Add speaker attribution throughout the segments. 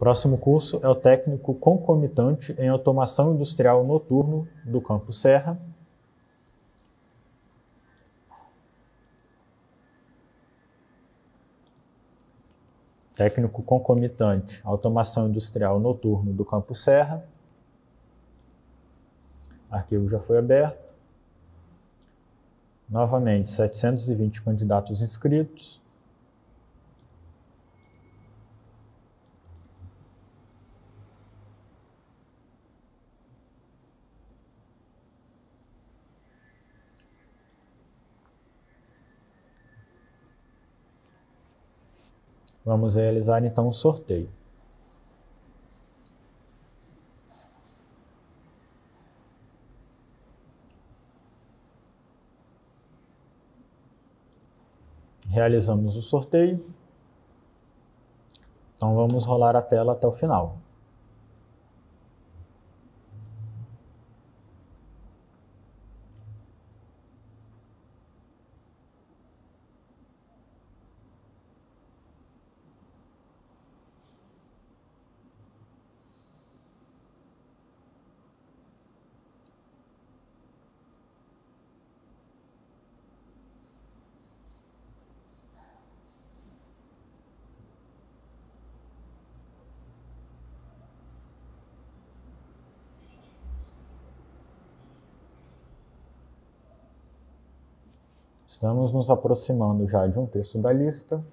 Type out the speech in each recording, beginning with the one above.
Speaker 1: Próximo curso é o técnico concomitante em automação industrial noturno do Campo Serra. Técnico concomitante, automação industrial noturno do Campo Serra. Arquivo já foi aberto. Novamente, 720 candidatos inscritos. Vamos realizar então o sorteio. Realizamos o sorteio. Então vamos rolar a tela até o final. Estamos nos aproximando já de um terço da lista.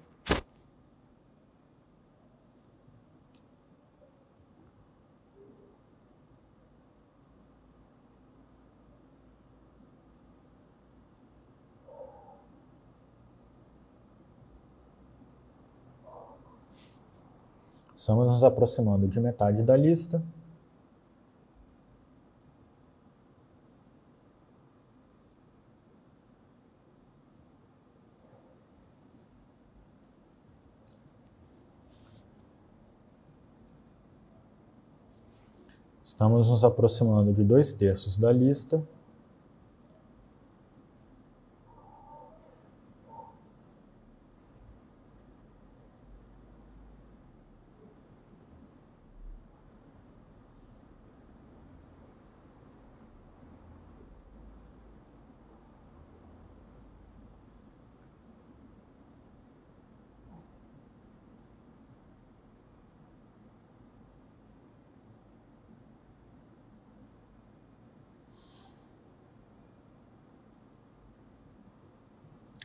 Speaker 1: Estamos nos aproximando de metade da lista. Estamos nos aproximando de dois terços da lista.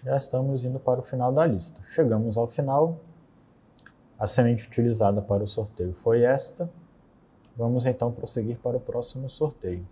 Speaker 1: Já estamos indo para o final da lista. Chegamos ao final. A semente utilizada para o sorteio foi esta. Vamos então prosseguir para o próximo sorteio.